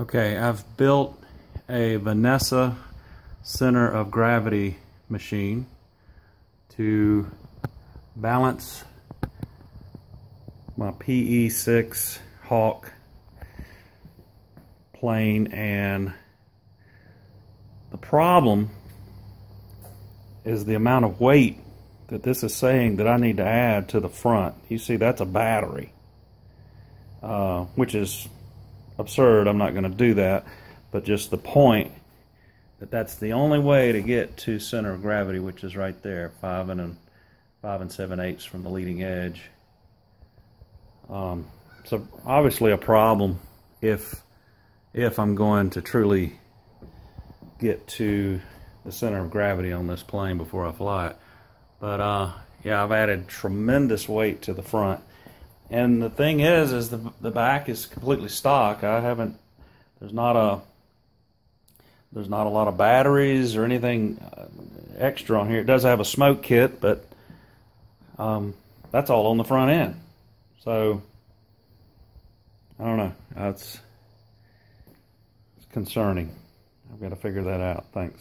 Okay, I've built a Vanessa center of gravity machine to balance my PE6 Hawk plane and the problem is the amount of weight that this is saying that I need to add to the front. You see that's a battery uh, which is absurd. I'm not going to do that. But just the point that that's the only way to get to center of gravity, which is right there, five and, five and seven eighths from the leading edge. Um, so obviously a problem if if I'm going to truly get to the center of gravity on this plane before I fly it. But uh, yeah, I've added tremendous weight to the front. And the thing is, is the the back is completely stock. I haven't. There's not a. There's not a lot of batteries or anything uh, extra on here. It does have a smoke kit, but um, that's all on the front end. So I don't know. That's it's concerning. I've got to figure that out. Thanks.